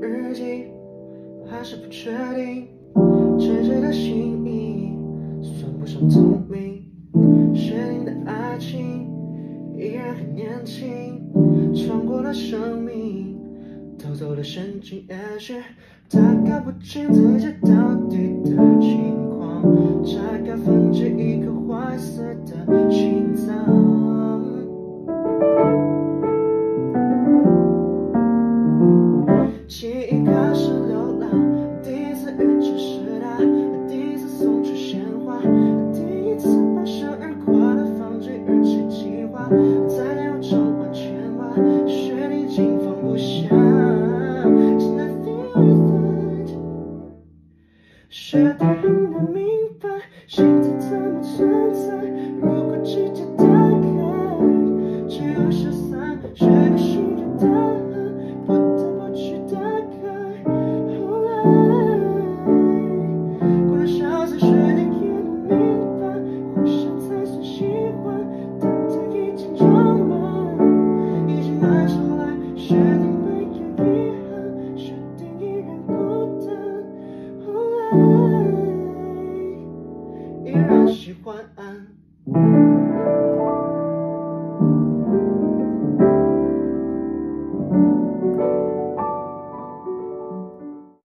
日记，还是不确定，真挚的心意算不上聪明，确定的爱情依然很年轻，穿过了生命，偷走了神经，也许他搞不清自己到底一开始流浪，第一次遇见是他，第一次送出鲜花，第一次把山日水跨了方，日记计划，再没有转换牵挂，雪已经放不下，现在你还，明白。慢下来，决定没有遗憾，决定依然孤单，后来依然喜欢。